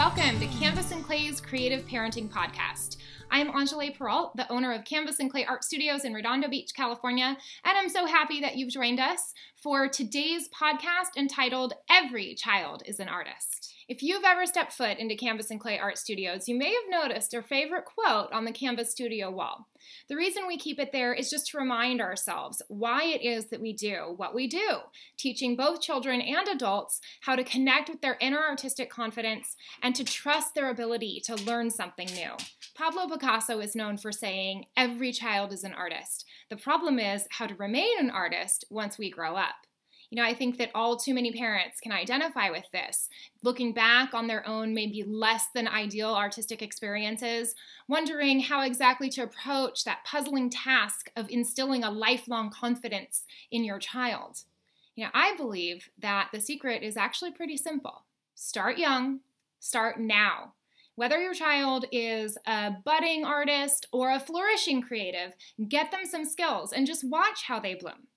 welcome to Canvas and Clay's Creative Parenting Podcast. I'm Anjale Perrault, the owner of Canvas and Clay Art Studios in Redondo Beach, California, and I'm so happy that you've joined us for today's podcast entitled Every Child is an Artist. If you've ever stepped foot into Canvas and Clay Art Studios, you may have noticed our favorite quote on the Canvas studio wall. The reason we keep it there is just to remind ourselves why it is that we do what we do, teaching both children and adults how to connect with their inner artistic confidence and to trust their ability to learn something new. Pablo Picasso is known for saying, Every child is an artist. The problem is how to remain an artist once we grow up. You know, I think that all too many parents can identify with this, looking back on their own maybe less than ideal artistic experiences, wondering how exactly to approach that puzzling task of instilling a lifelong confidence in your child. You know, I believe that the secret is actually pretty simple. Start young, start now. Whether your child is a budding artist or a flourishing creative, get them some skills and just watch how they bloom.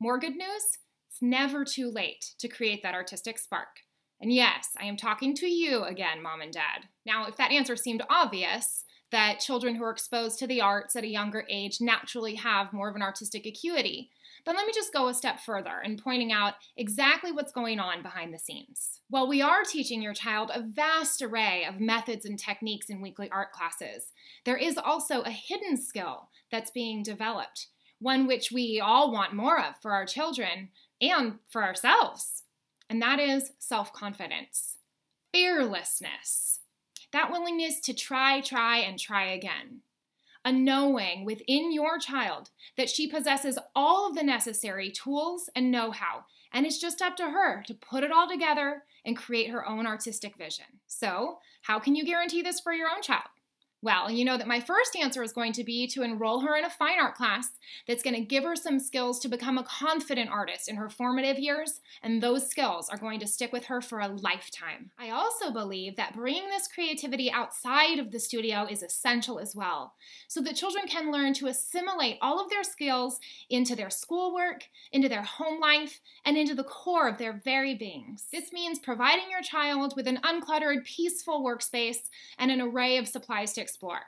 More good news? It's never too late to create that artistic spark. And yes, I am talking to you again, mom and dad. Now, if that answer seemed obvious, that children who are exposed to the arts at a younger age naturally have more of an artistic acuity, then let me just go a step further in pointing out exactly what's going on behind the scenes. While we are teaching your child a vast array of methods and techniques in weekly art classes, there is also a hidden skill that's being developed, one which we all want more of for our children, and for ourselves. And that is self confidence, fearlessness, that willingness to try, try, and try again. A knowing within your child that she possesses all of the necessary tools and know how, and it's just up to her to put it all together and create her own artistic vision. So, how can you guarantee this for your own child? Well, you know that my first answer is going to be to enroll her in a fine art class that's going to give her some skills to become a confident artist in her formative years, and those skills are going to stick with her for a lifetime. I also believe that bringing this creativity outside of the studio is essential as well, so that children can learn to assimilate all of their skills into their schoolwork, into their home life, and into the core of their very beings. This means providing your child with an uncluttered, peaceful workspace and an array of supplies to explore.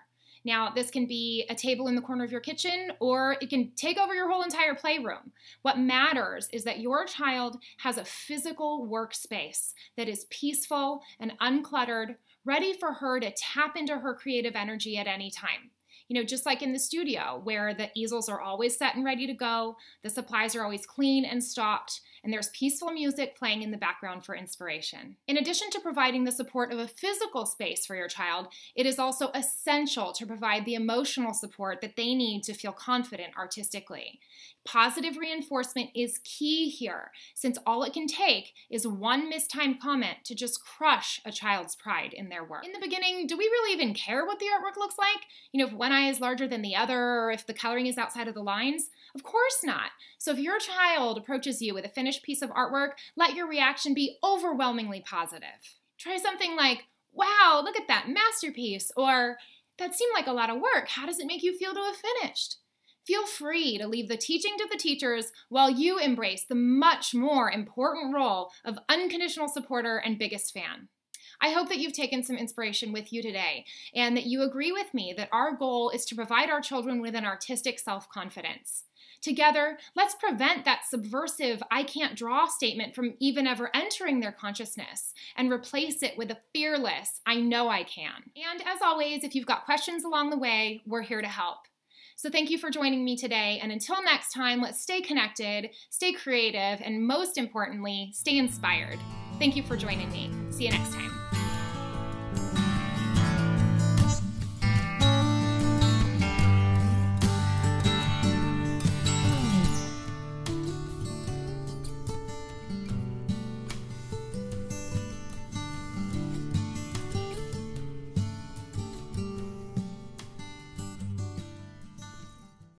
Now, this can be a table in the corner of your kitchen, or it can take over your whole entire playroom. What matters is that your child has a physical workspace that is peaceful and uncluttered, ready for her to tap into her creative energy at any time. You know, just like in the studio, where the easels are always set and ready to go, the supplies are always clean and stocked, and there's peaceful music playing in the background for inspiration. In addition to providing the support of a physical space for your child, it is also essential to provide the emotional support that they need to feel confident artistically. Positive reinforcement is key here, since all it can take is one mistimed comment to just crush a child's pride in their work. In the beginning, do we really even care what the artwork looks like? You know, if one eye is larger than the other, or if the coloring is outside of the lines? Of course not. So if your child approaches you with a finished piece of artwork, let your reaction be overwhelmingly positive. Try something like, wow, look at that masterpiece, or that seemed like a lot of work. How does it make you feel to have finished? Feel free to leave the teaching to the teachers while you embrace the much more important role of unconditional supporter and biggest fan. I hope that you've taken some inspiration with you today and that you agree with me that our goal is to provide our children with an artistic self confidence. Together, let's prevent that subversive I can't draw statement from even ever entering their consciousness and replace it with a fearless I know I can. And as always, if you've got questions along the way, we're here to help. So thank you for joining me today. And until next time, let's stay connected, stay creative, and most importantly, stay inspired. Thank you for joining me. See you next time.